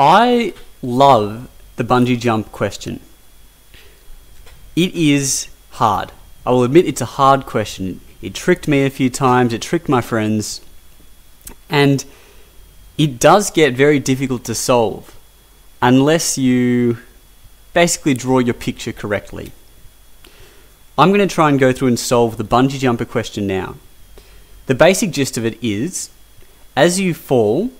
I love the bungee jump question. It is hard. I will admit it's a hard question. It tricked me a few times, it tricked my friends, and it does get very difficult to solve unless you basically draw your picture correctly. I'm going to try and go through and solve the bungee jumper question now. The basic gist of it is as you fall,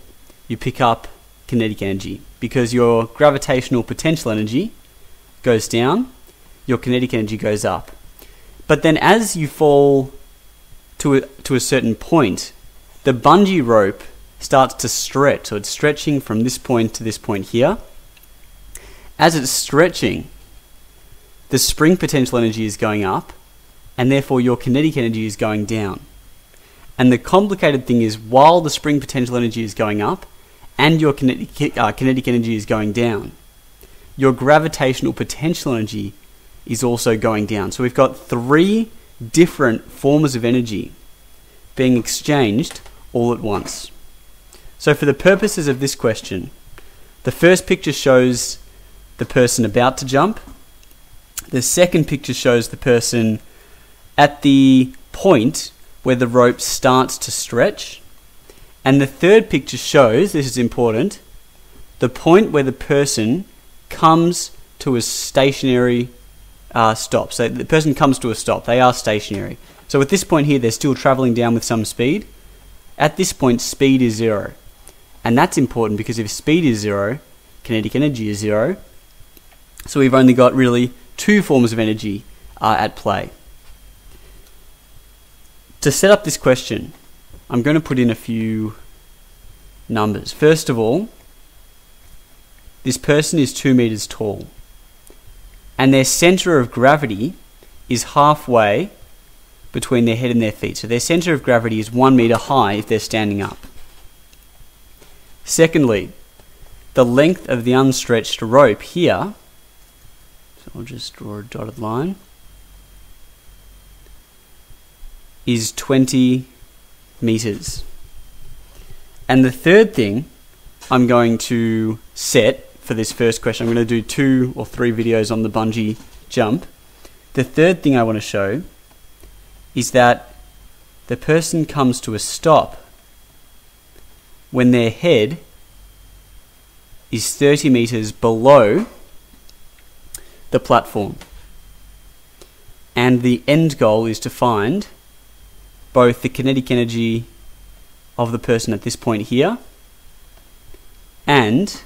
you pick up kinetic energy because your gravitational potential energy goes down, your kinetic energy goes up. But then as you fall to a, to a certain point, the bungee rope starts to stretch. So it's stretching from this point to this point here. As it's stretching, the spring potential energy is going up, and therefore your kinetic energy is going down. And the complicated thing is, while the spring potential energy is going up and your kinetic, uh, kinetic energy is going down, your gravitational potential energy is also going down. So we've got three different forms of energy being exchanged all at once. So, for the purposes of this question, the first picture shows the person about to jump. The second picture shows the person at the point where the rope starts to stretch. And the third picture shows, this is important, the point where the person comes to a stationary uh, stop. So the person comes to a stop, they are stationary. So at this point here, they're still traveling down with some speed. At this point, speed is zero. And that's important because if speed is zero, kinetic energy is zero. So we've only got really two forms of energy uh, at play. To set up this question, I'm going to put in a few numbers. First of all, this person is two meters tall, and their center of gravity is halfway between their head and their feet. So their center of gravity is one meter high if they're standing up. Secondly, the length of the unstretched rope here, so I'll just draw a dotted line, is 20 meters. And the third thing I'm going to set for this first question, I'm going to do two or three videos on the bungee jump. The third thing I want to show is that the person comes to a stop when their head is 30 meters below the platform. And the end goal is to find both the kinetic energy of the person at this point here and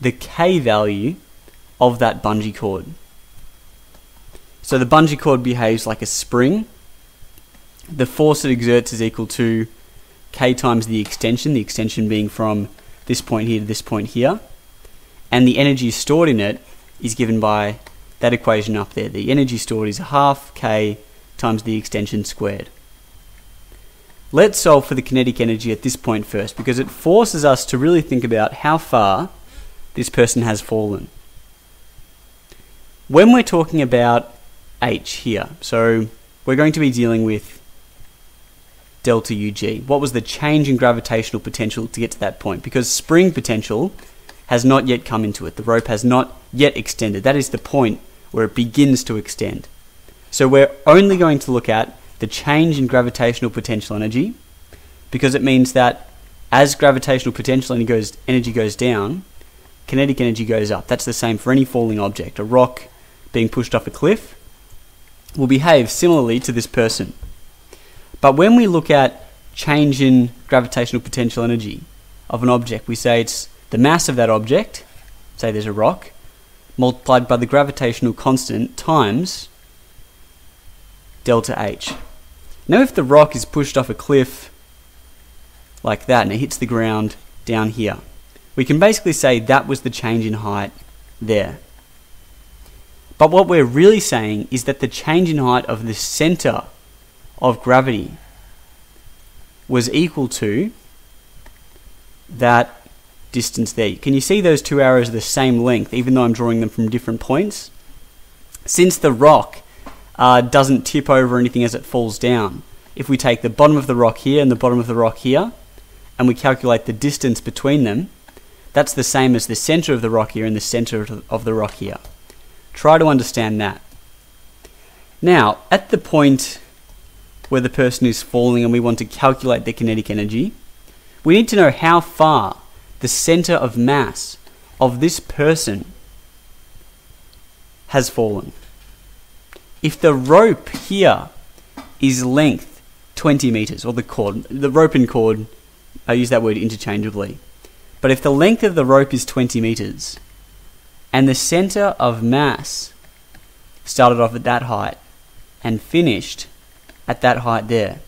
the K value of that bungee cord. So the bungee cord behaves like a spring. The force it exerts is equal to K times the extension, the extension being from this point here to this point here. And the energy stored in it is given by that equation up there. The energy stored is half K times the extension squared. Let's solve for the kinetic energy at this point first because it forces us to really think about how far this person has fallen. When we're talking about h here, so we're going to be dealing with delta UG. What was the change in gravitational potential to get to that point? Because spring potential has not yet come into it. The rope has not yet extended. That is the point where it begins to extend. So we're only going to look at the change in gravitational potential energy because it means that as gravitational potential energy goes, energy goes down, kinetic energy goes up. That's the same for any falling object. A rock being pushed off a cliff will behave similarly to this person. But when we look at change in gravitational potential energy of an object, we say it's the mass of that object, say there's a rock, multiplied by the gravitational constant times delta H. Now, if the rock is pushed off a cliff like that and it hits the ground down here, we can basically say that was the change in height there. But what we're really saying is that the change in height of the center of gravity was equal to that distance there. Can you see those two arrows are the same length, even though I'm drawing them from different points? Since the rock uh, doesn't tip over anything as it falls down. If we take the bottom of the rock here and the bottom of the rock here, and we calculate the distance between them, That's the same as the center of the rock here and the center of the rock here. Try to understand that. Now, at the point where the person is falling and we want to calculate the kinetic energy, we need to know how far the center of mass of this person has fallen. If the rope here is length 20 meters, or the cord, the rope and cord, I use that word interchangeably. But if the length of the rope is 20 meters, and the center of mass started off at that height and finished at that height there,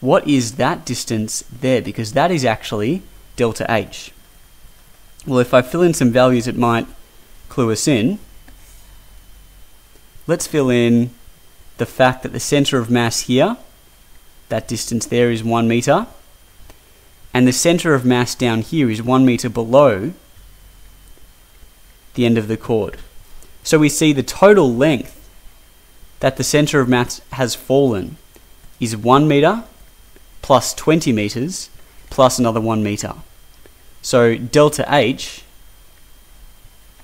what is that distance there? Because that is actually delta H. Well, if I fill in some values, it might clue us in. Let's fill in the fact that the center of mass here, that distance there is one meter, and the center of mass down here is one meter below the end of the cord. So we see the total length that the center of mass has fallen is 1 meter plus 20 meters plus another 1 meter. So delta H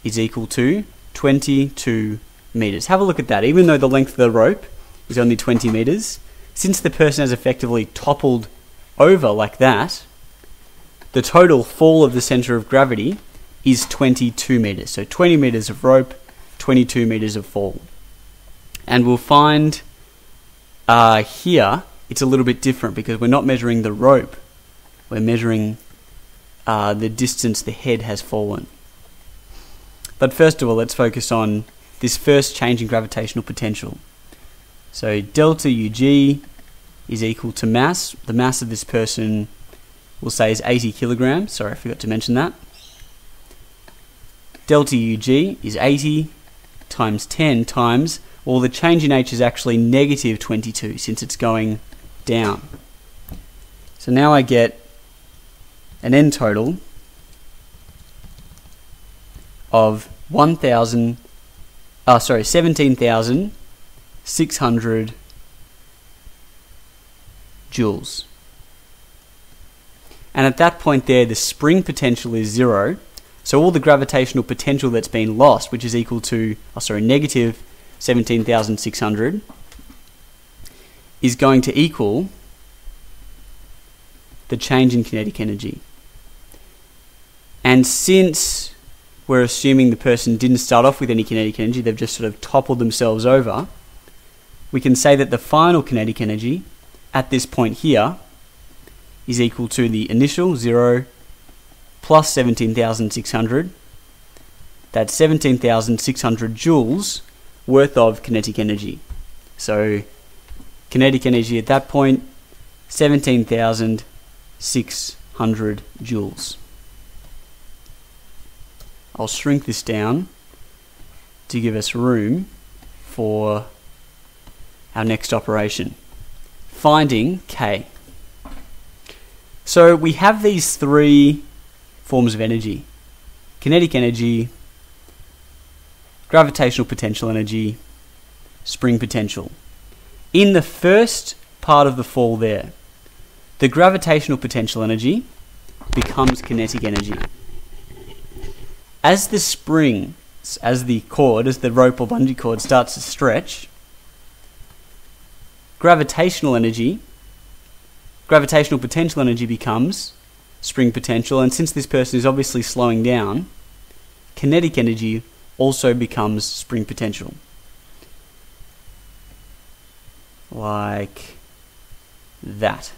is equal to 22 meters. Have a look at that. Even though the length of the rope is only 20 meters, since the person has effectively toppled over like that, the total fall of the center of gravity is 22 meters. So 20 meters of rope, 22 meters of fall. And we'll find uh, here it's a little bit different because we're not measuring the rope, we're measuring uh, the distance the head has fallen. But first of all, let's focus on this first change in gravitational potential. So delta UG is equal to mass. The mass of this person we'll say is 80 kilograms. Sorry, I forgot to mention that delta UG is 80 times 10 times, well the change in H is actually negative 22 since it's going down. So now I get an end total of 1,000, uh, sorry, 17,600 joules. And at that point there, the spring potential is zero, so all the gravitational potential that's been lost, which is equal to, oh sorry, negative 17,600, is going to equal the change in kinetic energy. And since we're assuming the person didn't start off with any kinetic energy, they've just sort of toppled themselves over, we can say that the final kinetic energy at this point here is equal to the initial 0 plus 17,600. That's 17,600 joules worth of kinetic energy. So kinetic energy at that point, 17,600 joules. I'll shrink this down to give us room for our next operation. Finding K. So we have these three forms of energy kinetic energy, gravitational potential energy, spring potential. In the first part of the fall, there, the gravitational potential energy becomes kinetic energy. As the spring, as the cord, as the rope or bungee cord starts to stretch, gravitational energy, gravitational potential energy becomes spring potential, and since this person is obviously slowing down, kinetic energy also becomes spring potential. Like that.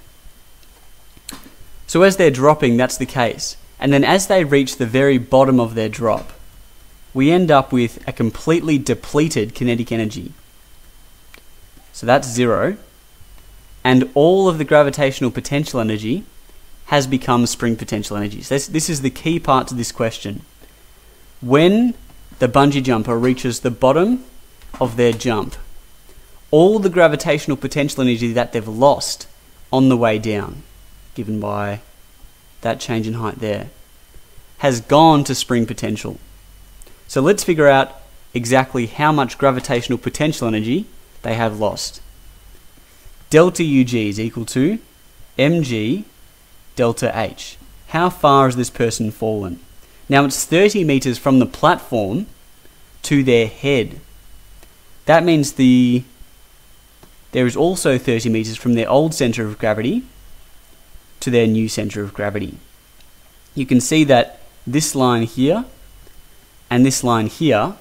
So as they're dropping, that's the case. And then as they reach the very bottom of their drop, we end up with a completely depleted kinetic energy. So that's zero. And all of the gravitational potential energy has become spring potential energies. This, this is the key part to this question. When the bungee jumper reaches the bottom of their jump, all the gravitational potential energy that they've lost on the way down, given by that change in height there, has gone to spring potential. So let's figure out exactly how much gravitational potential energy they have lost. Delta UG is equal to mg delta H. How far has this person fallen? Now it's 30 meters from the platform to their head. That means the there is also 30 meters from their old center of gravity to their new center of gravity. You can see that this line here and this line here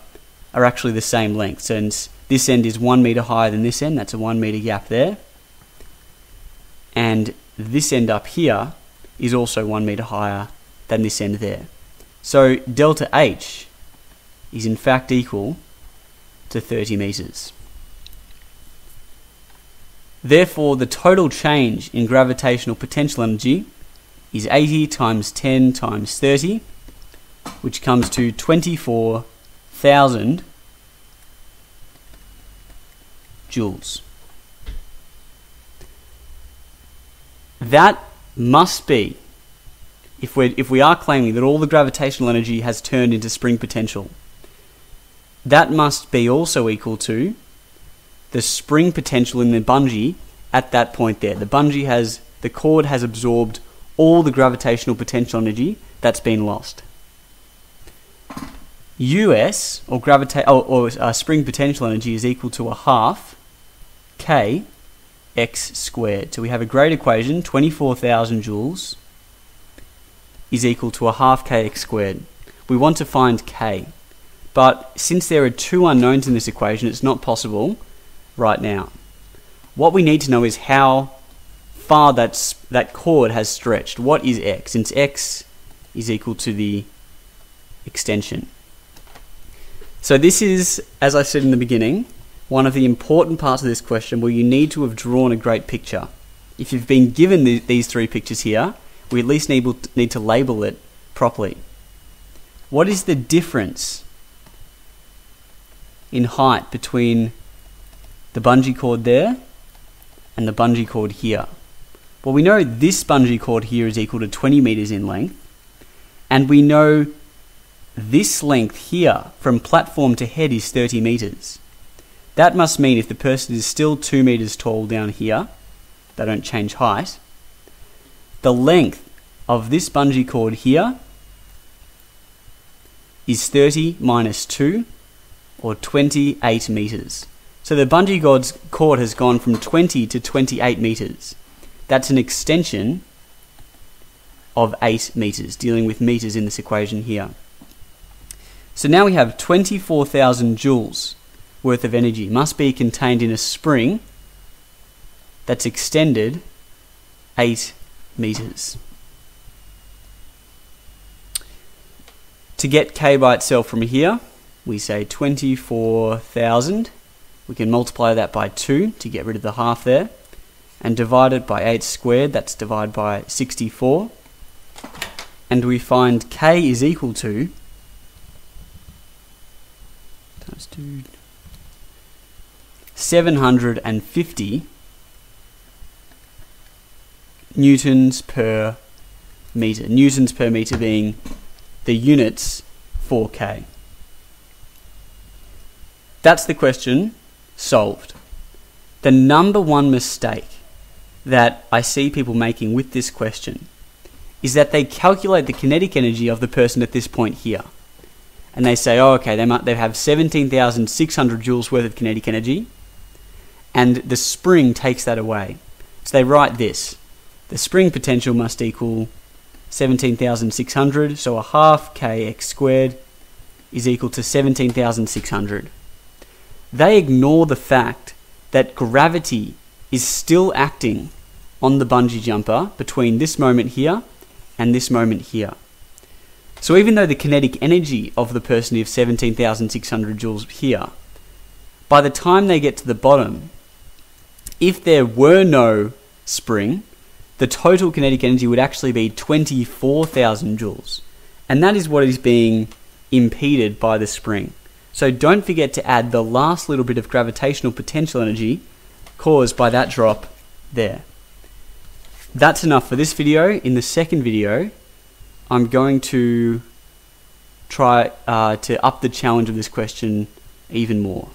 are actually the same length. and this end is one meter higher than this end, that's a one meter gap there. And this end up here is also one meter higher than this end there. So delta H is in fact equal to 30 meters. Therefore, the total change in gravitational potential energy is 80 times 10 times 30, which comes to 24,000 joules. That must be if we if we are claiming that all the gravitational energy has turned into spring potential, that must be also equal to the spring potential in the bungee at that point there. The bungee has the cord has absorbed all the gravitational potential energy that's been lost. US or gravita- or, or uh, spring potential energy is equal to a half k x squared. So we have a great equation, 24,000 joules is equal to a half kx squared. We want to find k, but since there are two unknowns in this equation, it's not possible right now. What we need to know is how far that, that cord has stretched. What is x? Since x is equal to the extension. So this is, as I said in the beginning, one of the important parts of this question where you need to have drawn a great picture. If you've been given the, these three pictures here, we at least need, need to label it properly. What is the difference in height between the bungee cord there and the bungee cord here? Well, we know this bungee cord here is equal to 20 meters in length, and we know this length here from platform to head is 30 meters. That must mean if the person is still 2 meters tall down here, they don't change height, the length of this bungee cord here is 30 minus 2 or 28 meters. So the bungee god's cord has gone from 20 to 28 meters. That's an extension of 8 meters, dealing with meters in this equation here. So now we have 24,000 joules worth of energy must be contained in a spring that's extended 8 meters. To get k by itself from here, we say 24,000. We can multiply that by 2 to get rid of the half there. And divide it by 8 squared, that's divided by 64. And we find k is equal to times 2 750 newtons per meter. Newtons per meter being the units for K. That's the question solved. The number one mistake that I see people making with this question is that they calculate the kinetic energy of the person at this point here. And they say, oh, okay, they, might, they have 17,600 joules worth of kinetic energy, and the spring takes that away. So they write this the spring potential must equal 17,600, so a half kx squared is equal to 17,600. They ignore the fact that gravity is still acting on the bungee jumper between this moment here and this moment here. So even though the kinetic energy of the person is 17,600 joules here, by the time they get to the bottom, if there were no spring, the total kinetic energy would actually be 24,000 joules. And that is what is being impeded by the spring. So don't forget to add the last little bit of gravitational potential energy caused by that drop there. That's enough for this video. In the second video, I'm going to try uh, to up the challenge of this question even more.